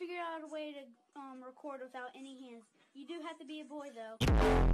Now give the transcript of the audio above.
Figured out a way to um, record without any hands. You do have to be a boy, though.